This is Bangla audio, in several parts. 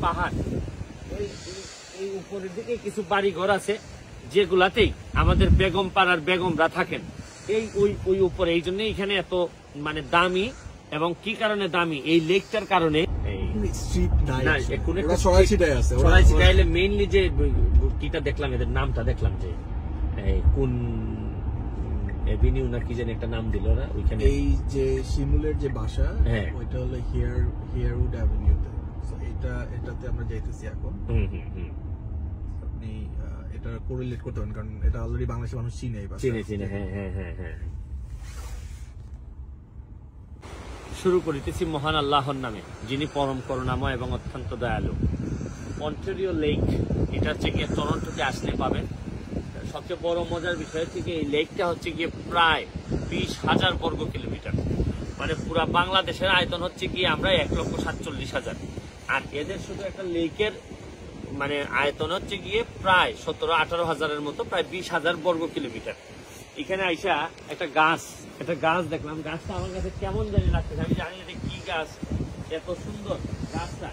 পাহাড়। এই এই- এই উপরের দিকে কিছু বাড়ি ঘর আছে যেগুলাতেই আমাদের বেগম পাড়ার বেগমরা থাকেন। এই ওই ওই উপরে এই জন্য এখানে এত মানে দামি এবং কি কারণে দামি? এই লেকটার কারণে মেইনলি যে কিটা দেখলাম এদের নামটা দেখলাম যে কোন এভিনিউ না কি জানি একটা নাম দিল ওরা ওইখানে এই যে শিমুলের যে বাসা হ্যাঁ। ওইটা হলো হিয়ার হিয়ারউড অ্যাভিনিউতে এটা এটাতে আমরা যাইতেছি এখন। হুম হুম হুম। আপনি এটা কোরিলেট করতে পারেন কারণ এটা অলরেডি বাংলাদেশের মানুষ চিনে এই চিনে চিনে হ্যাঁ হ্যাঁ হ্যাঁ হ্যাঁ। শুরু করিতেছি মহান আল্লাহর নামে যিনি পরম করুণাময় এবং অত্যন্ত দয়ালু। অন্টারিও লেক এটা হচ্ছে গিয়ে টরন্টোতে আসলে পাবেন। সবচেয়ে বড় মজার বিষয় হচ্ছে এই লেকটা হচ্ছে গিয়ে প্রায় বিশ হাজার বর্গ কিলোমিটার। মানে পুরা বাংলাদেশের আয়তন হচ্ছে কি আমরা এক লক্ষ সাতচল্লিশ হাজার। আর এদের শুধু একটা লেকের মানে আয়তন হচ্ছে গিয়ে প্রায় সতেরো, আঠারো হাজারের মতো, প্রায় বিশ হাজার বর্গ কিলোমিটার। এখানে আইসা একটা গাছ একটা গাছ দেখলাম। গাছটা আমার কাছে কেমন জানি লাগতেছে, আমি জানি এটা কি গাছ, এত সুন্দর গাছটা।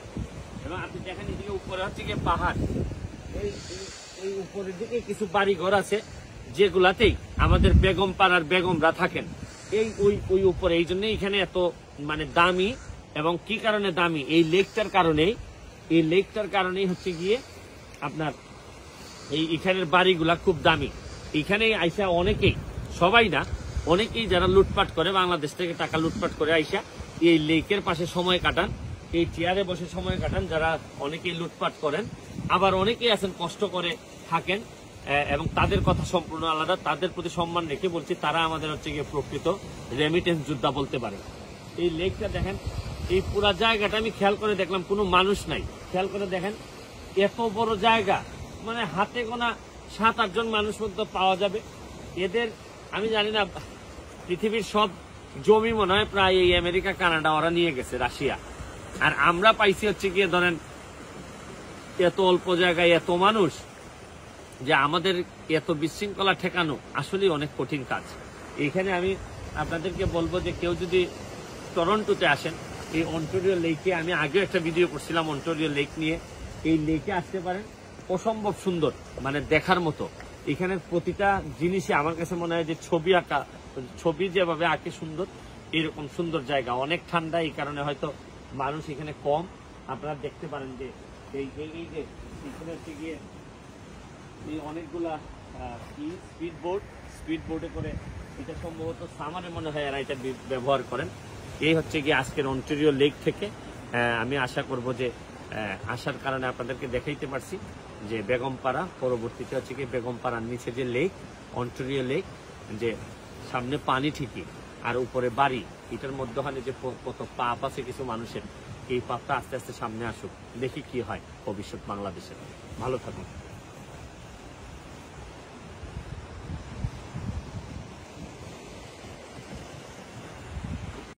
এবং আপনি দেখেন এদিকে উপরে হচ্ছে গিয়ে পাহাড়। এই, এই- উপরের দিকে কিছু বাড়ি ঘর আছে, যেগুলাতেই আমাদের বেগম পাড়ার বেগমরা থাকেন। এই, ওই ওই উপরে, এই জন্য এখানে এত মানে দামি এবং কি কারণে দামি? এই লেকটার কারণেই, এই লেকটার কারণেই হচ্ছে গিয়ে আপনার এই এখানের বাড়িগুলা খুব দামি। এখানে আইসা অনেকেই, সবাই না, অনেকেই যারা লুটপাট করে, বাংলাদেশ থেকে টাকা লুটপাট করে আইসা এই লেকের পাশে সময় কাটান, এই চেয়ারে বসে সময় কাটান, যারা অনেকেই লুটপাট করেন, আবার অনেকেই আছেন কষ্ট করে থাকেন এবং তাদের কথা সম্পূর্ণ আলাদা, তাদের প্রতি সম্মান রেখে বলছি, তারা আমাদের হচ্ছে গিয়ে প্রকৃত রেমিটেন্স যোদ্ধা বলতে পারে। এই লেকটা দেখেন এই পুরা জায়গাটা আমি খেয়াল করে দেখলাম, কোনো মানুষ নাই। খেয়াল করে দেখেন, এত বড় জায়গা। মানে হাতে গোনা সাত আটজন মানুষ মধ্যে পাওয়া যাবে। এদের, আমি জানি না, পৃথিবীর সব জমি মনে হয় প্রায় এই আমেরিকা, কানাডা, ওরা নিয়ে গেছে, রাশিয়া। আর আমরা পাইছি হচ্ছে গিয়ে, ধরেন, এত অল্প জায়গায় এত মানুষ যে আমাদের এত বিশৃঙ্খলা ঠেকানো আসলে অনেক কঠিন কাজ। এখানে আমি আপনাদেরকে বলব যে কেউ যদি টরন্টোতে আসেন এই অন্টোরিও লেকে আমি আগেও একটা ভিডিও করছিলাম অন্টোরিও লেক নিয়ে। এই লেকে আসতে পারেন, অসম্ভব সুন্দর মানে দেখার মতো। এখানের প্রতিটা জিনিসই আমার কাছে মনে হয় যে ছবি আঁকা, ছবি যেভাবে আঁকে সুন্দর, এরকম সুন্দর জায়গা। অনেক ঠান্ডা, এই কারণে হয়তো মানুষ এখানে কম। আপনারা দেখতে পারেন যে এই, এই- এই যে এখানে হচ্ছে গিয়ে এই অনেকগুলা স্পিড বোর্ড স্পিড বোর্ডে করে এটা সম্ভবত সামারে মনে হয় এরা এটা ব্যবহার করেন। এই হচ্ছে গিয়ে আজকের অন্টেরিও লেক থেকে। আমি আশা করব যে আসার কারণে আপনাদেরকে দেখাইতে পারছি যে বেগমপাড়া, পরবর্তীতে হচ্ছে কি বেগমপাড়ার নিচে যে লেক অন্টেরিও লেক, যে সামনে পানি ঠিকই, আর উপরে বাড়ি, এটার মধ্যখানে যে কত পাপ আছে কিছু মানুষের, এই পাপটা আস্তে আস্তে সামনে আসুক, দেখি কি হয় ভবিষ্যৎ বাংলাদেশের ভালো থাকুন।